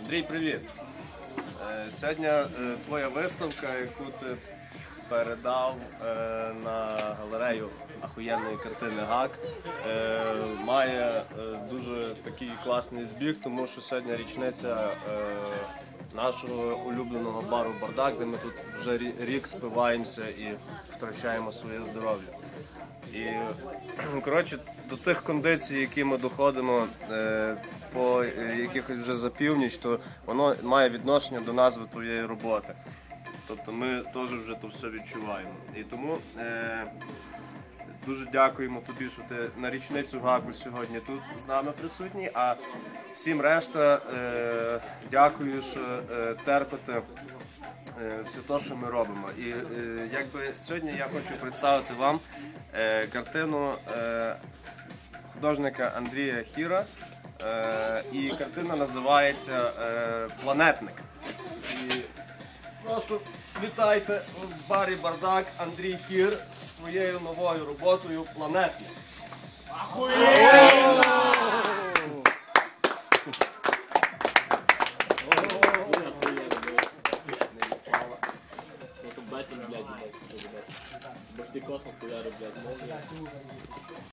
Андрій, привіт. Е, Сьогодні е, твоя виставка, яку ти передав е, на галерею ахуєнної картини ГАК, е, має е, дуже такий класний збіг, тому що сьогодні річниця нашого улюбленого бару Бардак, де ми тут вже рік спиваємося і втрачаємо своє здоров'я. І коротше, до тих кондицій, які ми доходимо по якихось вже за північ, то воно має відношення до назви твоєї роботи. Тобто ми теж вже то все відчуваємо. І тому е, дуже дякуємо тобі, що ти на річницю гаку сьогодні тут з нами присутній. А всім решта е, дякую, що е, терпите е, все те, що ми робимо. І е, якби сьогодні я хочу представити вам е, картину е, художника Андрія Хіра. Е, і картина називається е, Планетник. І прошу, вітайте в барі Бардак Андрій Хір з своєю новою роботою Планетник. Бо ж ти космос, хуяру, блядь, молния.